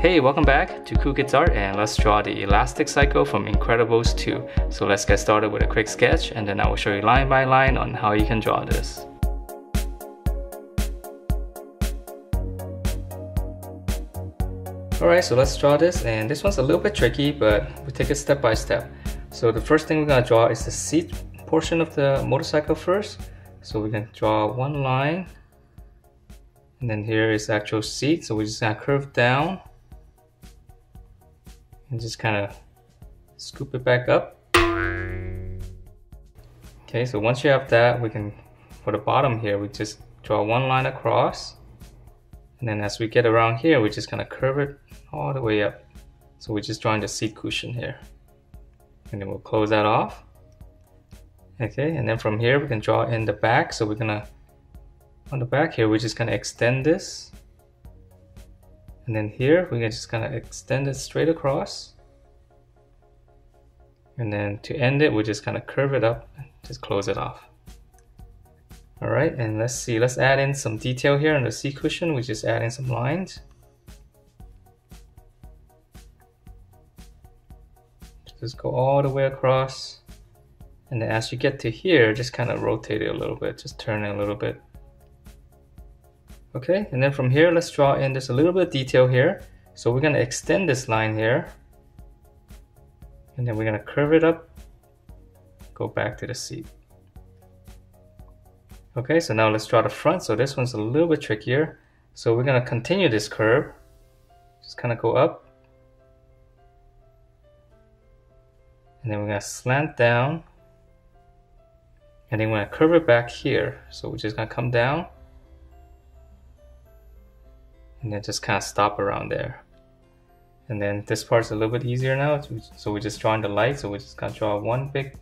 Hey, welcome back to Cool Kids Art and let's draw the Elasticycle from Incredibles 2. So let's get started with a quick sketch and then I will show you line by line on how you can draw this. Alright, so let's draw this and this one's a little bit tricky but we take it step by step. So the first thing we're gonna draw is the seat portion of the motorcycle first. So we're going to draw one line and then here is the actual seat so we're just gonna curve down and just kind of scoop it back up. Okay so once you have that we can for the bottom here we just draw one line across. And then as we get around here we're just gonna curve it all the way up. So we're just drawing the seat cushion here. And then we'll close that off. Okay and then from here we can draw in the back. So we're gonna on the back here we're just gonna extend this and then here we're just gonna extend it straight across. And then to end it we're just gonna curve it up and just close it off. All right and let's see let's add in some detail here on the seat cushion. We just add in some lines. Just go all the way across. And then as you get to here just kind of rotate it a little bit just turn it a little bit Okay, and then from here, let's draw in just a little bit of detail here. So we're gonna extend this line here. And then we're gonna curve it up, go back to the seat. Okay, so now let's draw the front. So this one's a little bit trickier. So we're gonna continue this curve. Just kind of go up. And then we're gonna slant down. And then we're gonna curve it back here. So we're just gonna come down and then just kind of stop around there. And then this part's a little bit easier now. So we're just drawing the light. So we're just gonna draw one big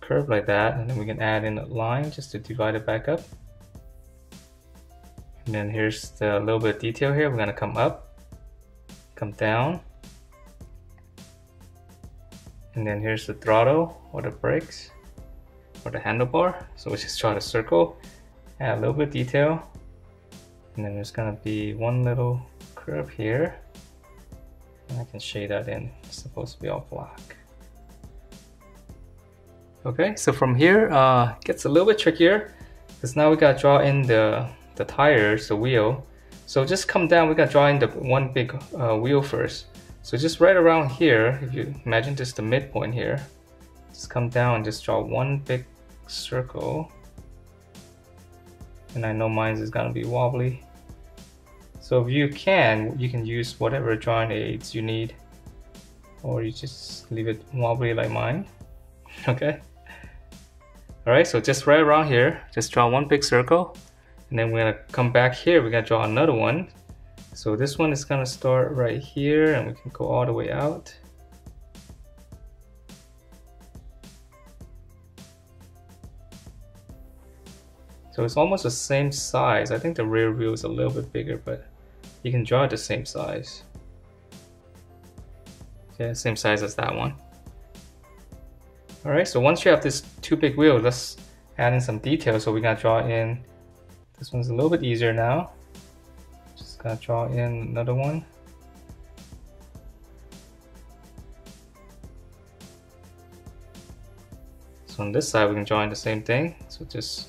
curve like that. And then we can add in a line just to divide it back up. And then here's the little bit of detail here. We're gonna come up, come down. And then here's the throttle or the brakes or the handlebar. So we just draw the circle, add a little bit of detail and then there's gonna be one little curve here. And I can shade that in. It's supposed to be all black. Okay so from here uh gets a little bit trickier because now we gotta draw in the the tires the wheel. So just come down we gotta draw in the one big uh, wheel first. So just right around here if you imagine just the midpoint here just come down and just draw one big circle. And I know mine is gonna be wobbly so if you can, you can use whatever drawing aids you need or you just leave it wobbly like mine. Okay. Alright, so just right around here, just draw one big circle and then we're gonna come back here, we're gonna draw another one. So this one is gonna start right here and we can go all the way out. So it's almost the same size. I think the rear wheel is a little bit bigger, but you can draw it the same size. Okay, same size as that one. Alright, so once you have this two big wheel, let's add in some detail. So we're gonna draw in, this one's a little bit easier now. Just gonna draw in another one. So on this side, we can draw in the same thing. So just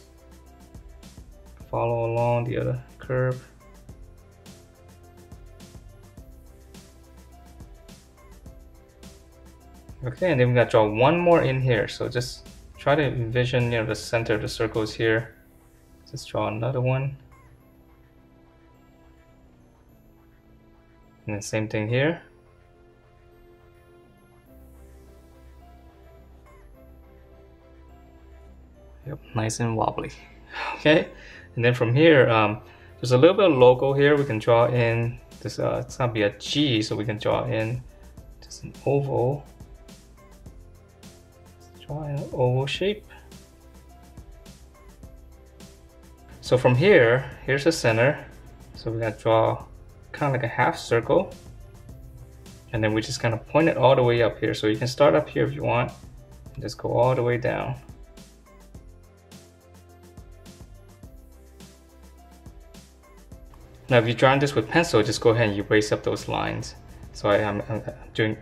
follow along the other curve. Okay, and then we gotta draw one more in here. So just try to envision know the center of the circles here. Just draw another one. And then same thing here. Yep, nice and wobbly. Okay, and then from here, um, there's a little bit of logo here. We can draw in this. Uh, it's gonna be a G, so we can draw in just an oval an oval shape. So from here, here's the center. So we're gonna draw kind of like a half circle. And then we just kind of point it all the way up here. So you can start up here if you want, just go all the way down. Now if you're drawing this with pencil, just go ahead and erase up those lines. So I am doing,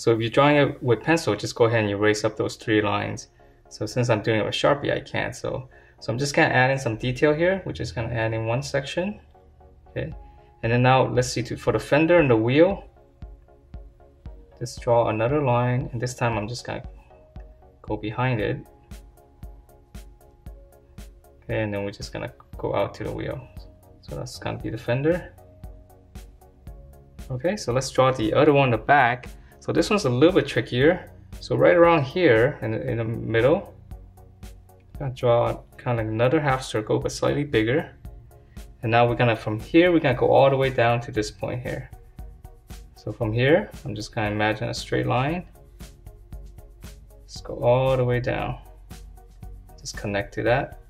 so if you're drawing it with pencil, just go ahead and erase up those three lines. So since I'm doing it with Sharpie, I can't. So, so I'm just gonna add in some detail here. We're just gonna add in one section, okay? And then now let's see, to, for the fender and the wheel, just draw another line. And this time I'm just gonna go behind it. Okay, and then we're just gonna go out to the wheel. So that's gonna be the fender. Okay, so let's draw the other one in the back. So this one's a little bit trickier. So right around here in the, in the middle, gonna draw kind of another half circle, but slightly bigger. And now we're gonna, from here, we're gonna go all the way down to this point here. So from here, I'm just gonna imagine a straight line. Let's go all the way down. Just connect to that.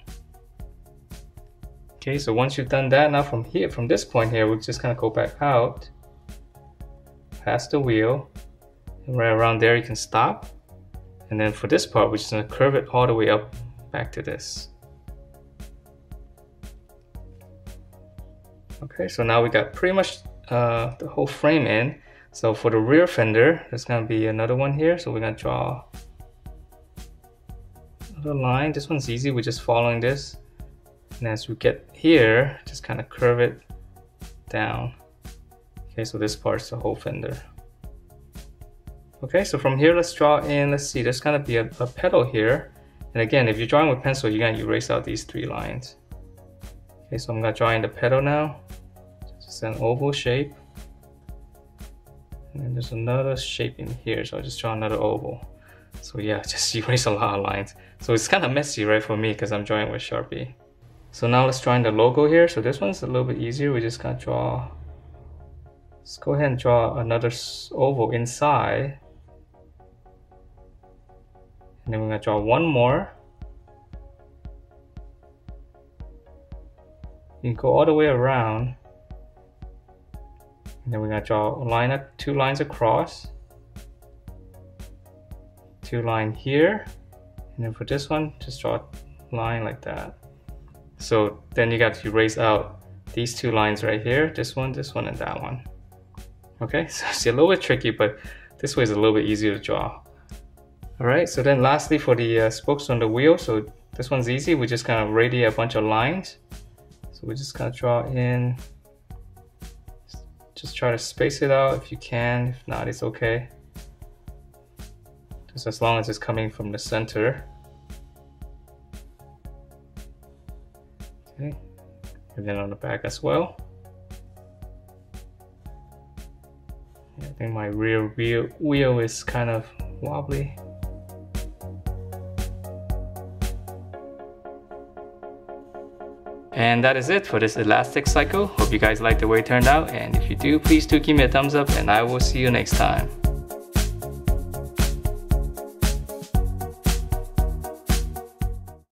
Okay, so once you've done that, now from here, from this point here, we're just gonna go back out, past the wheel, right around there you can stop. And then for this part, we're just gonna curve it all the way up back to this. Okay, so now we got pretty much uh, the whole frame in. So for the rear fender, there's gonna be another one here. So we're gonna draw another line. This one's easy, we're just following this. And as we get here, just kind of curve it down. Okay, so this part's the whole fender. Okay, so from here, let's draw in, let's see, there's gonna be a, a pedal here. And again, if you're drawing with pencil, you're gonna erase out these three lines. Okay, so I'm gonna draw in the pedal now. Just an oval shape. And then there's another shape in here, so I'll just draw another oval. So yeah, just erase a lot of lines. So it's kind of messy, right, for me, because I'm drawing with Sharpie. So now let's draw in the logo here. So this one's a little bit easier. We just gonna draw, let's go ahead and draw another oval inside. And then we're gonna draw one more. You can go all the way around. And then we're gonna draw a line up, two lines across. Two line here. And then for this one, just draw a line like that. So then you got to erase out these two lines right here, this one, this one, and that one. Okay, so it's a little bit tricky, but this way is a little bit easier to draw. All right, so then lastly for the uh, spokes on the wheel, so this one's easy. We just kind of radiate a bunch of lines. So we're just gonna draw in, just try to space it out if you can. If not, it's okay. Just as long as it's coming from the center. Okay, and then on the back as well. I think my rear wheel, wheel is kind of wobbly. And that is it for this Elasticycle. Hope you guys like the way it turned out. And if you do, please do give me a thumbs up and I will see you next time.